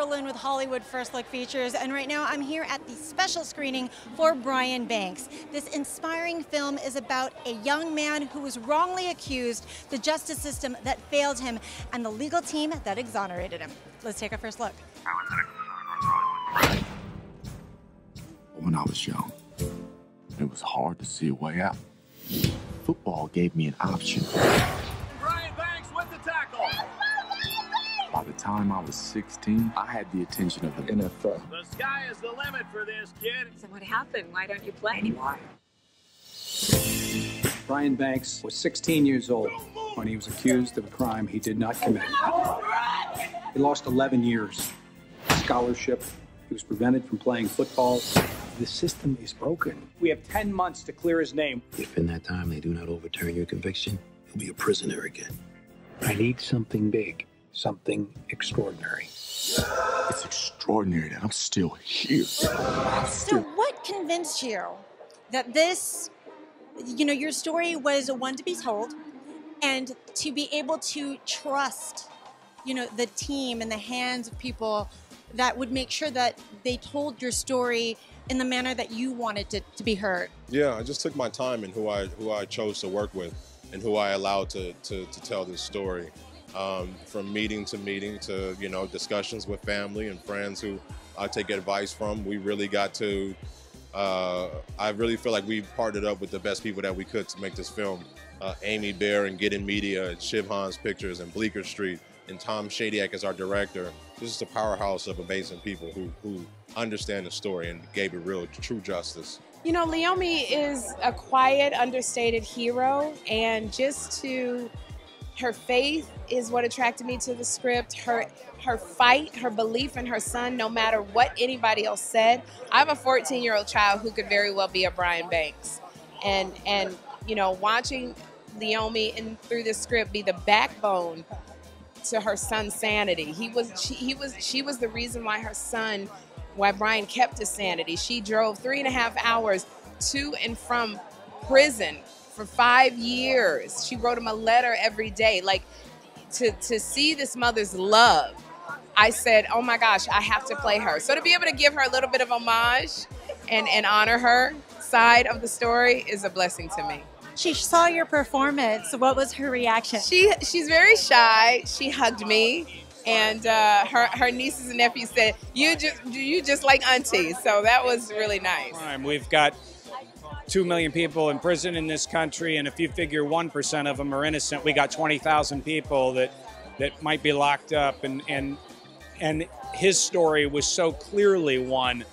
With Hollywood First Look Features, and right now I'm here at the special screening for Brian Banks. This inspiring film is about a young man who was wrongly accused, the justice system that failed him, and the legal team that exonerated him. Let's take a first look. When I was young, it was hard to see a way out. Football gave me an option. The time I was 16, I had the attention of the NFL. The sky is the limit for this kid. So what happened? Why don't you play anymore? Brian Banks was 16 years old when he was accused of a crime he did not commit. He lost 11 years. Scholarship. He was prevented from playing football. The system is broken. We have 10 months to clear his name. If in that time they do not overturn your conviction, you'll be a prisoner again. I need something big, something extraordinary. It's extraordinary that I'm still here. I'm So, what convinced you that this, you know, your story was a one to be told and to be able to trust, you know, the team and the hands of people that would make sure that they told your story in the manner that you wanted it to be heard? Yeah, I just took my time in who I who I chose to work with and who I allowed to to, to tell this story. Um, from meeting to meeting to you know discussions with family and friends who I take advice from. We really got to. Uh, I really feel like we partnered up with the best people that we could to make this film. Uh, Amy Baer and Gidden Media and Shivhans Pictures and Bleecker Street and Tom Shadyac as our director. This is a powerhouse of amazing people who, who understand the story and gave it real, true justice. You know, Leomia is a quiet, understated hero, and just to her faith is what attracted me to the script. Her her fight, her belief in her son, no matter what anybody else said. I have a 14 year old child who could very well be a Brian Banks, and and you know, watching Leomia and through the script be the backbone to her son's sanity. He was she, he was she was the reason why her son why Brian kept his sanity. She drove three and a half hours to and from prison for five years. She wrote him a letter every day. Like to to see this mother's love, I said, Oh my gosh, I have to play her. So to be able to give her a little bit of homage and, and honor her side of the story is a blessing to me. She saw your performance. What was her reaction? She she's very shy. She hugged me, and uh, her her nieces and nephews said, "You just you just like auntie." So that was really nice. We've got 2 million people in prison in this country, and if you figure 1% of them are innocent, we got 20,000 people that, that might be locked up. And, and, and his story was so clearly one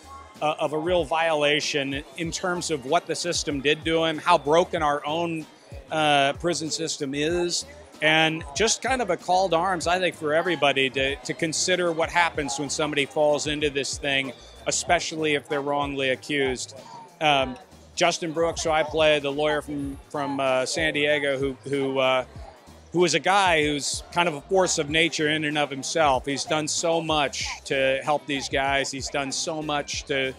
uh, of a real violation in terms of what the system did to him, how broken our own uh, prison system is. And just kind of a call to arms, I think, for everybody to, to consider what happens when somebody falls into this thing, especially if they're wrongly accused. Um, Justin Brooks, who I play, the lawyer from from uh, San Diego, who who uh, who is a guy who's kind of a force of nature in and of himself. He's done so much to help these guys. He's done so much to,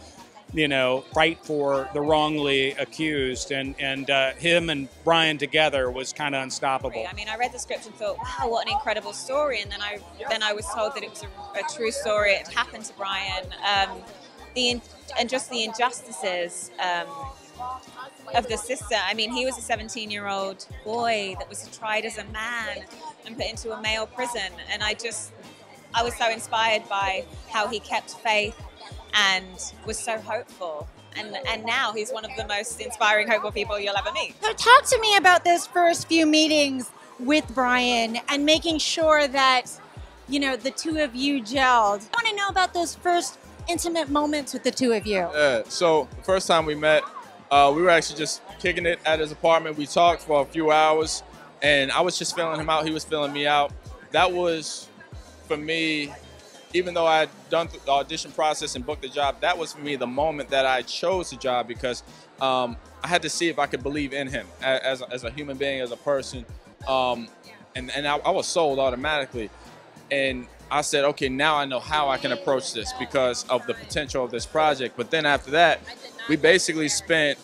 you know, fight for the wrongly accused. And and uh, him and Brian together was kind of unstoppable. I mean, I read the script and thought, wow, what an incredible story. And then I then I was told that it was a, a true story. It happened to Brian. Um, the and just the injustices um, of the system. I mean, he was a 17 year old boy that was tried as a man and put into a male prison. And I just, I was so inspired by how he kept faith and was so hopeful. And, and now he's one of the most inspiring, hopeful people you'll ever meet. So, talk to me about those first few meetings with Brian and making sure that, you know, the two of you gelled. I want to know about those first intimate moments with the two of you. Yeah, so the first time we met, uh, we were actually just kicking it at his apartment. We talked for a few hours, and I was just feeling him out. He was feeling me out. That was, for me, even though I had done the audition process and booked the job, that was for me the moment that I chose the job because um, I had to see if I could believe in him as, as a human being, as a person. Um, and and I, I was sold automatically. And I said, okay, now I know how I can approach this because of the potential of this project. But then after that, we basically spent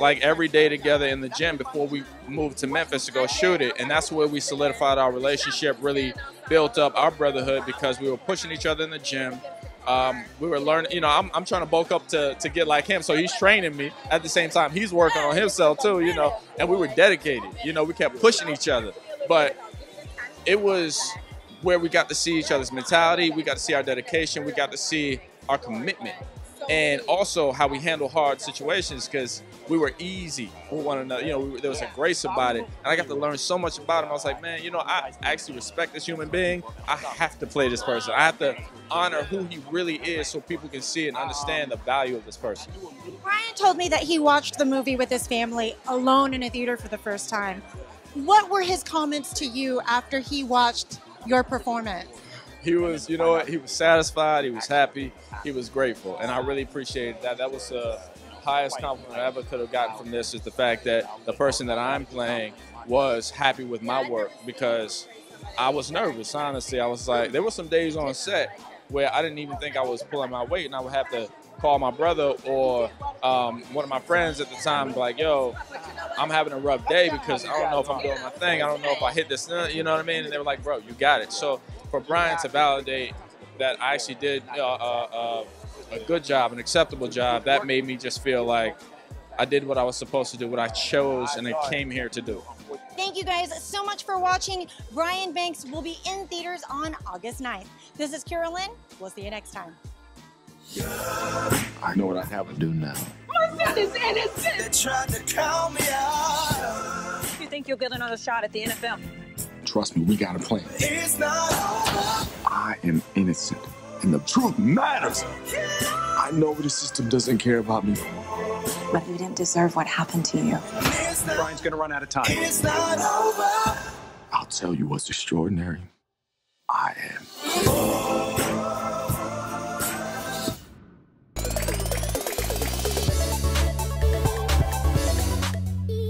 like every day together in the gym before we moved to Memphis to go shoot it. And that's where we solidified our relationship, really built up our brotherhood because we were pushing each other in the gym. Um, we were learning, you know, I'm, I'm trying to bulk up to, to get like him. So he's training me at the same time. He's working on himself too, you know, and we were dedicated. You know, we kept pushing each other. But it was where we got to see each other's mentality, we got to see our dedication, we got to see our commitment, and also how we handle hard situations because we were easy with one another. You know, we, there was a grace about it, and I got to learn so much about him. I was like, man, you know, I actually respect this human being. I have to play this person. I have to honor who he really is so people can see and understand the value of this person. Brian told me that he watched the movie with his family alone in a theater for the first time. What were his comments to you after he watched your performance? He was, you know what, he was satisfied, he was happy, he was grateful, and I really appreciated that. That was the highest compliment I ever could have gotten from this is the fact that the person that I'm playing was happy with my work because I was nervous, honestly. I was like, there were some days on set where I didn't even think I was pulling my weight, and I would have to call my brother or um, one of my friends at the time, like, yo, I'm having a rough day because I don't know if I'm doing my thing. I don't know if I hit this, you know what I mean? And they were like, bro, you got it. So for Brian to validate that I actually did uh, uh, uh, a good job, an acceptable job, that made me just feel like I did what I was supposed to do, what I chose and I came here to do. Thank you guys so much for watching. Brian Banks will be in theaters on August 9th. This is Kiyra Lynn. We'll see you next time. I know what I have to do now. My son is innocent. They tried to count me out. You think you'll get another shot at the NFL? Trust me, we got a plan. It's not. I am innocent, and the truth matters. I know the system doesn't care about me. But you didn't deserve what happened to you. Brian's gonna run out of time. It's not over. I'll tell you what's extraordinary. I am